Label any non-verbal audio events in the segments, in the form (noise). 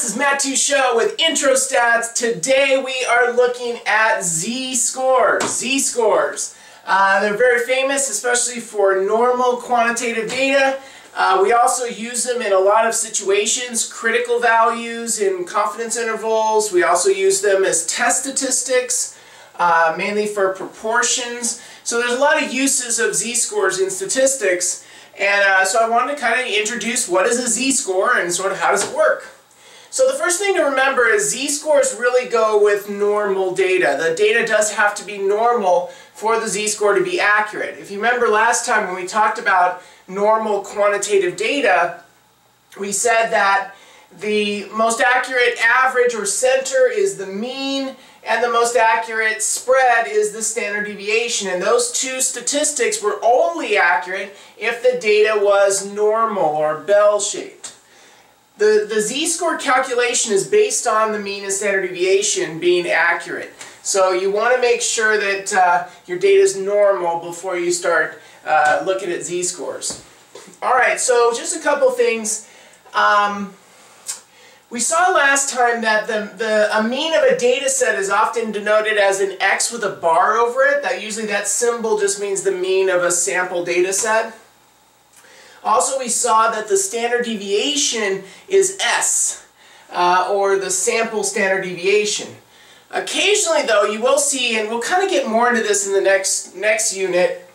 this is Matt Teachout with Intro Stats. Today we are looking at z-scores. Z-scores. Uh, they're very famous, especially for normal quantitative data. Uh, we also use them in a lot of situations, critical values in confidence intervals. We also use them as test statistics, uh, mainly for proportions. So there's a lot of uses of z-scores in statistics. And uh, so I wanted to kind of introduce what is a z-score and sort of how does it work. So the first thing to remember is z-scores really go with normal data. The data does have to be normal for the z-score to be accurate. If you remember last time when we talked about normal quantitative data, we said that the most accurate average or center is the mean and the most accurate spread is the standard deviation. And those two statistics were only accurate if the data was normal or bell-shaped. The, the z-score calculation is based on the mean and standard deviation being accurate. So you want to make sure that uh, your data is normal before you start uh, looking at z-scores. Alright, so just a couple things. Um, we saw last time that the, the a mean of a data set is often denoted as an X with a bar over it. That Usually that symbol just means the mean of a sample data set. Also, we saw that the standard deviation is S, uh, or the sample standard deviation. Occasionally, though, you will see, and we'll kind of get more into this in the next, next unit,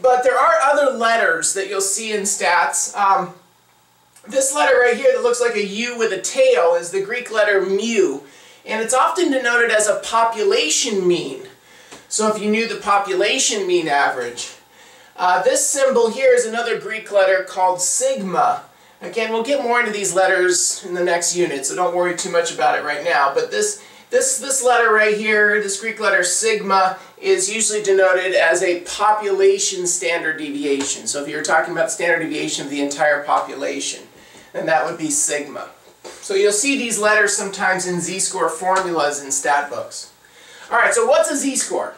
but there are other letters that you'll see in stats. Um, this letter right here that looks like a U with a tail is the Greek letter mu, and it's often denoted as a population mean. So if you knew the population mean average, uh, this symbol here is another Greek letter called sigma. Again, we'll get more into these letters in the next unit, so don't worry too much about it right now. But this, this, this letter right here, this Greek letter sigma, is usually denoted as a population standard deviation. So if you're talking about standard deviation of the entire population, then that would be sigma. So you'll see these letters sometimes in z-score formulas in stat books. Alright, so what's a z-score?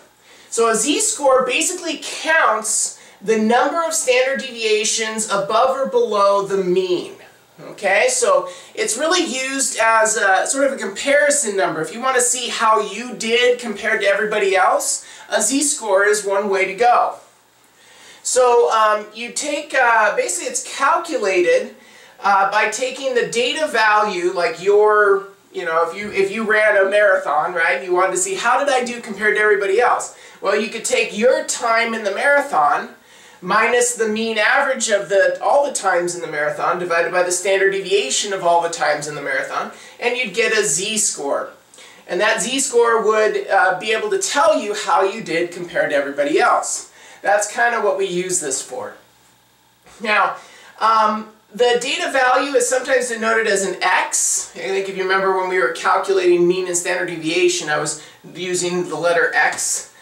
So a z-score basically counts the number of standard deviations above or below the mean. Okay, so it's really used as a sort of a comparison number. If you want to see how you did compared to everybody else, a z-score is one way to go. So um, you take, uh, basically it's calculated uh, by taking the data value, like your, you know, if you, if you ran a marathon, right, you wanted to see how did I do compared to everybody else. Well, you could take your time in the marathon minus the mean average of the all the times in the marathon divided by the standard deviation of all the times in the marathon, and you'd get a z-score. And that z-score would uh, be able to tell you how you did compared to everybody else. That's kind of what we use this for. Now, um, the data value is sometimes denoted as an x. I think if you remember when we were calculating mean and standard deviation, I was using the letter x.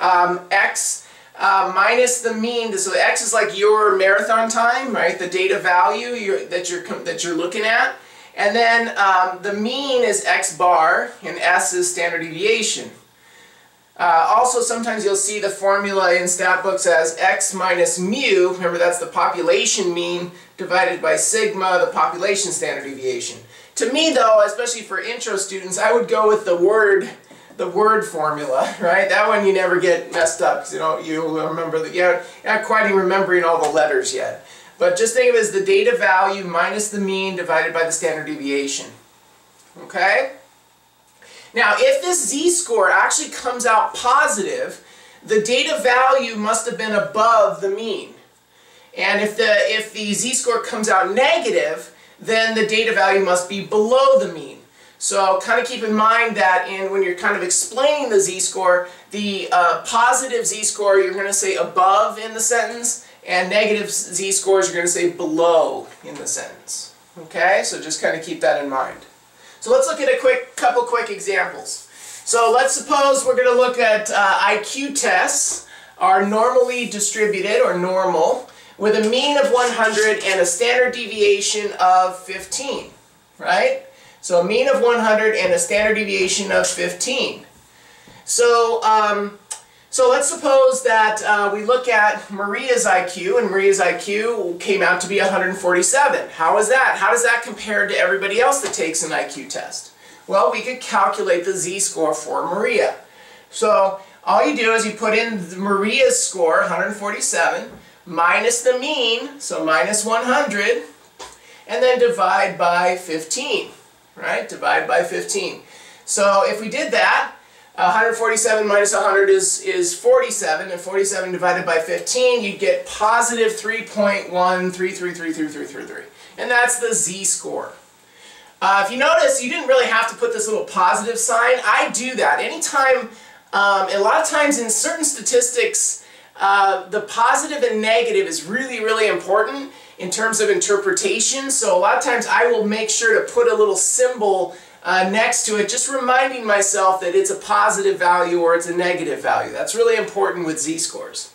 Um, x uh, minus the mean. So x is like your marathon time, right? The data value you're, that you're that you're looking at, and then um, the mean is x bar, and s is standard deviation. Uh, also, sometimes you'll see the formula in stat books as x minus mu. Remember, that's the population mean divided by sigma, the population standard deviation. To me, though, especially for intro students, I would go with the word the word formula, (laughs) right? That one you never get messed up because you don't you remember that you're not quite remembering all the letters yet. But just think of it as the data value minus the mean divided by the standard deviation. Okay? Now, if this z-score actually comes out positive, the data value must have been above the mean. And if the, if the z-score comes out negative, then the data value must be below the mean. So kind of keep in mind that in when you're kind of explaining the z-score, the uh, positive z-score you're going to say above in the sentence, and negative z-scores you're going to say below in the sentence. Okay, so just kind of keep that in mind. So let's look at a quick couple quick examples. So let's suppose we're going to look at uh, IQ tests are normally distributed or normal with a mean of 100 and a standard deviation of 15, right? So a mean of 100 and a standard deviation of 15. So, um, So let's suppose that uh, we look at Maria's IQ, and Maria's IQ came out to be 147. How is that? How does that compare to everybody else that takes an IQ test? Well, we could calculate the z-score for Maria. So all you do is you put in Maria's score, 147, minus the mean, so minus 100, and then divide by 15, right? Divide by 15. So if we did that, 147 minus 100 is, is 47, and 47 divided by 15, you'd get positive 3.1333333. And that's the z-score. Uh, if you notice, you didn't really have to put this little positive sign. I do that. Anytime, um, a lot of times in certain statistics, uh, the positive and negative is really, really important in terms of interpretation. So a lot of times I will make sure to put a little symbol uh, next to it, just reminding myself that it's a positive value or it's a negative value. That's really important with z-scores.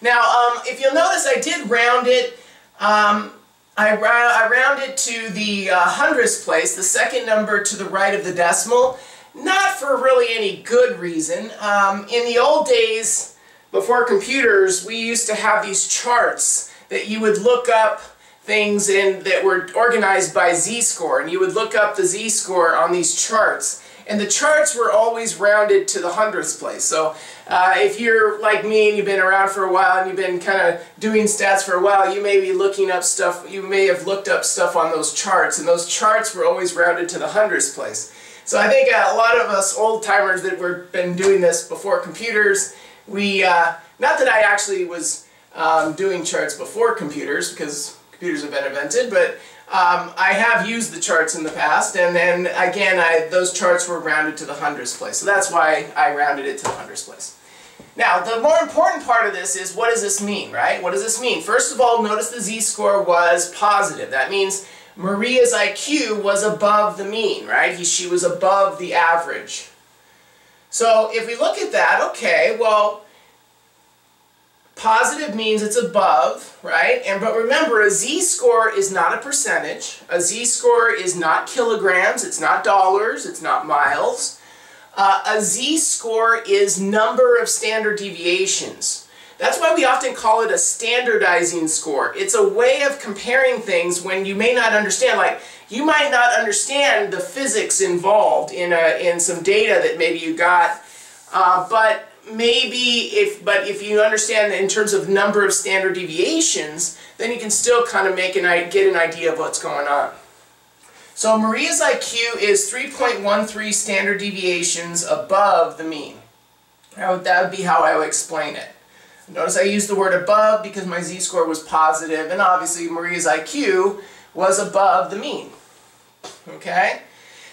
Now, um, if you'll notice, I did round it. Um, I, I round it to the uh, hundredths place, the second number to the right of the decimal, not for really any good reason. Um, in the old days, before computers, we used to have these charts that you would look up things in that were organized by z-score and you would look up the z-score on these charts. And the charts were always rounded to the hundredths place. So uh, if you're like me and you've been around for a while and you've been kind of doing stats for a while you may be looking up stuff you may have looked up stuff on those charts and those charts were always rounded to the hundredths place. So I think uh, a lot of us old timers that were been doing this before computers we uh, not that I actually was um, doing charts before computers because computers have been invented, but um, I have used the charts in the past, and then again, I, those charts were rounded to the hundredths place. So that's why I rounded it to the hundredths place. Now, the more important part of this is what does this mean, right? What does this mean? First of all, notice the z-score was positive. That means Maria's IQ was above the mean, right? He, she was above the average. So if we look at that, okay, well, Positive means it's above, right? And But remember, a z-score is not a percentage. A z-score is not kilograms, it's not dollars, it's not miles. Uh, a z-score is number of standard deviations. That's why we often call it a standardizing score. It's a way of comparing things when you may not understand. Like, you might not understand the physics involved in, a, in some data that maybe you got, uh, but maybe if, but if you understand in terms of number of standard deviations, then you can still kind of make an, get an idea of what's going on. So Maria's IQ is 3.13 standard deviations above the mean. That would, that would be how I would explain it. Notice I used the word above because my z-score was positive, and obviously Maria's IQ was above the mean. Okay?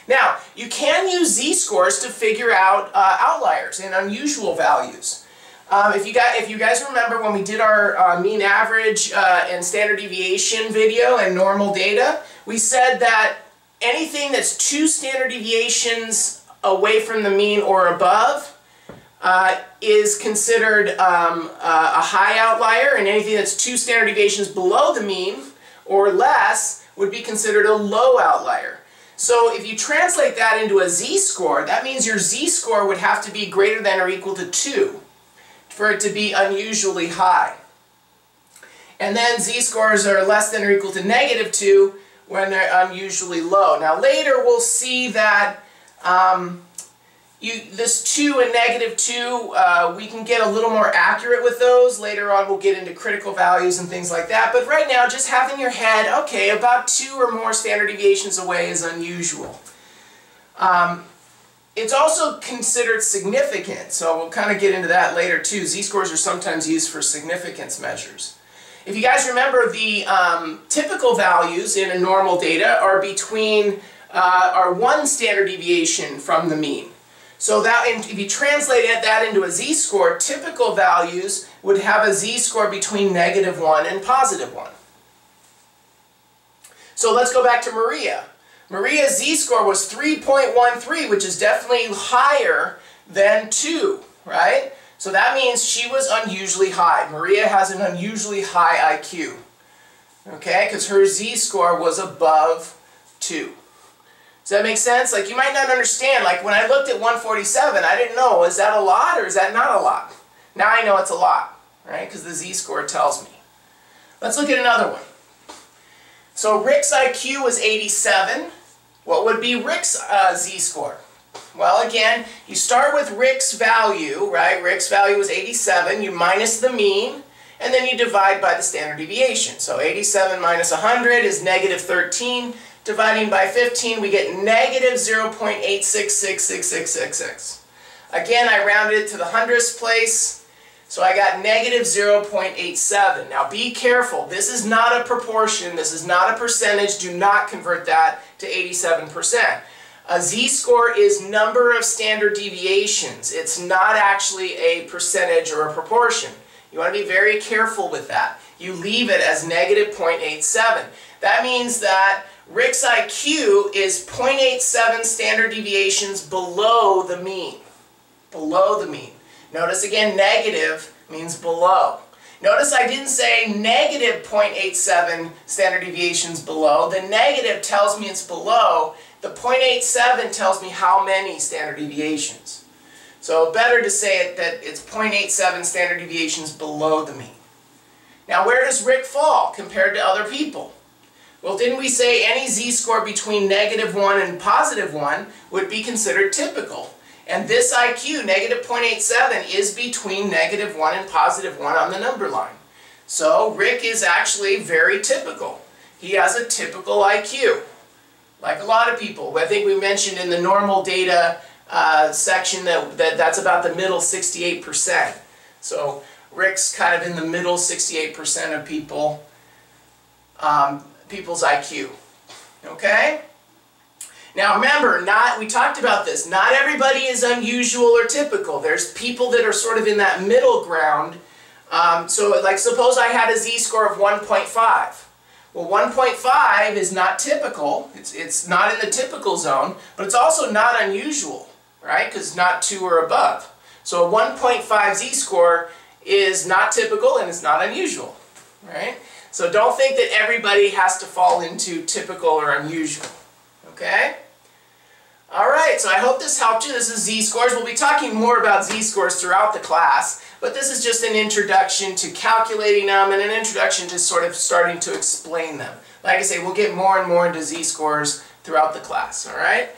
Now, you can use z-scores to figure out uh, outliers and unusual values. Um, if, you got, if you guys remember when we did our uh, mean average uh, and standard deviation video and normal data, we said that anything that's two standard deviations away from the mean or above uh, is considered um, a high outlier, and anything that's two standard deviations below the mean or less would be considered a low outlier. So if you translate that into a z-score, that means your z-score would have to be greater than or equal to 2 for it to be unusually high. And then z-scores are less than or equal to negative 2 when they're unusually low. Now later we'll see that um, you, this 2 and negative 2, uh, we can get a little more accurate with those. Later on we'll get into critical values and things like that. But right now, just having your head, okay, about 2 or more standard deviations away is unusual. Um, it's also considered significant, so we'll kind of get into that later too. Z-scores are sometimes used for significance measures. If you guys remember, the um, typical values in a normal data are between, uh, are one standard deviation from the mean. So that, if you translate that into a z-score, typical values would have a z-score between negative 1 and positive 1. So let's go back to Maria. Maria's z-score was 3.13, which is definitely higher than 2, right? So that means she was unusually high. Maria has an unusually high IQ, okay? Because her z-score was above 2. Does that make sense? Like you might not understand, like when I looked at 147, I didn't know, is that a lot or is that not a lot? Now I know it's a lot, right? Because the z-score tells me. Let's look at another one. So Rick's IQ was 87. What would be Rick's uh, z-score? Well, again, you start with Rick's value, right? Rick's value was 87. You minus the mean, and then you divide by the standard deviation. So 87 minus 100 is negative 13. Dividing by 15, we get negative 0.86666666. Again, I rounded it to the hundredths place, so I got negative 0.87. Now be careful, this is not a proportion, this is not a percentage, do not convert that to 87%. A z-score is number of standard deviations. It's not actually a percentage or a proportion. You want to be very careful with that. You leave it as negative 0.87. That means that Rick's IQ is 0.87 standard deviations below the mean. Below the mean. Notice again, negative means below. Notice I didn't say negative 0.87 standard deviations below. The negative tells me it's below. The 0.87 tells me how many standard deviations. So better to say it that it's 0.87 standard deviations below the mean. Now where does Rick fall compared to other people? Well, didn't we say any z-score between negative 1 and positive 1 would be considered typical? And this IQ, negative 0.87, is between negative 1 and positive 1 on the number line. So Rick is actually very typical. He has a typical IQ, like a lot of people. I think we mentioned in the normal data uh, section that, that that's about the middle 68%. So Rick's kind of in the middle 68% of people. Um, people's IQ. Okay? Now remember, not we talked about this. Not everybody is unusual or typical. There's people that are sort of in that middle ground. Um, so like suppose I had a z-score of 1.5. Well, 1.5 is not typical. It's, it's not in the typical zone, but it's also not unusual, right? Because not 2 or above. So a 1.5 z-score is not typical and it's not unusual, right? So don't think that everybody has to fall into typical or unusual. Okay? Alright, so I hope this helped you. This is z-scores. We'll be talking more about z-scores throughout the class, but this is just an introduction to calculating them and an introduction to sort of starting to explain them. Like I say, we'll get more and more into z-scores throughout the class, alright?